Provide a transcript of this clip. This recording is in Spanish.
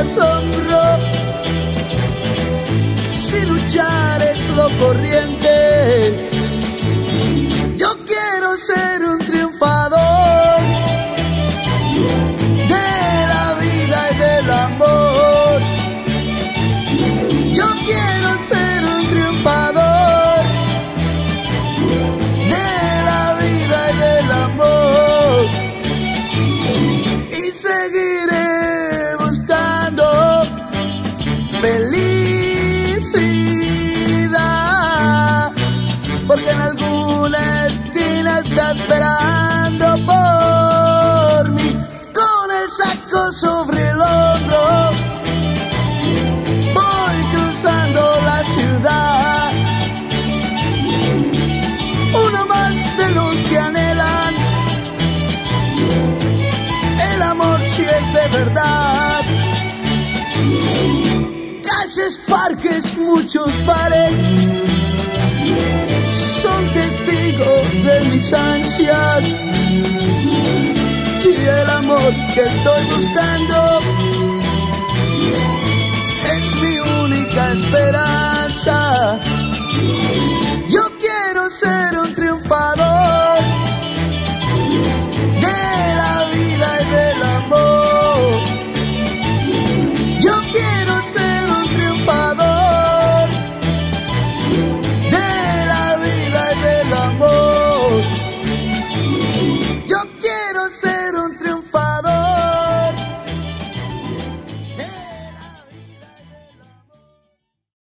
asombro. Si luchar es lo corriente Believe Parques, muchos bares. Son testigos de mis ansias y el amor que estoy buscando.